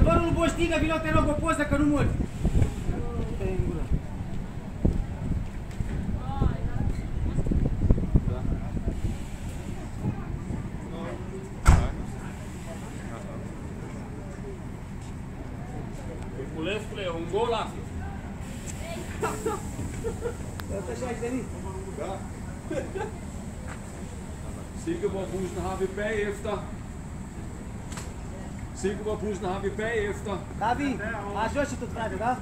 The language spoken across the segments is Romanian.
domnul Boștigă, vino te rog o poză că nu mori. Culescule, un gol lasă. Asta și ai venit. Silkeborg-bussen har vi bagefter. Silkeborg-bussen har vi bagefter. Davi, ajut și tu, frate, da?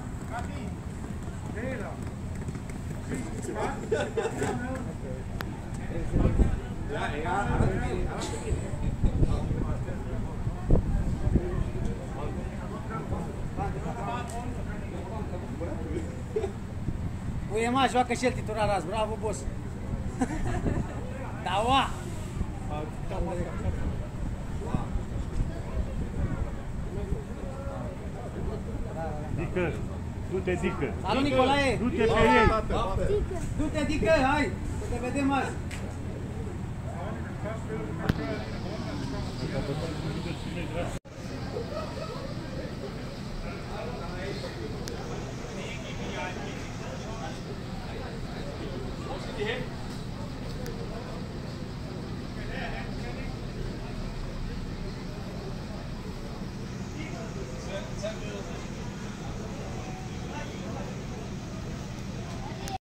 Ja, ja. Uema joacă și el titular azi, bravo, boss. da, ua! Dică, du-te, Dică. Salut, Nicolae! Du-te pe ei. Du-te, Dică, hai! Să te vedem azi!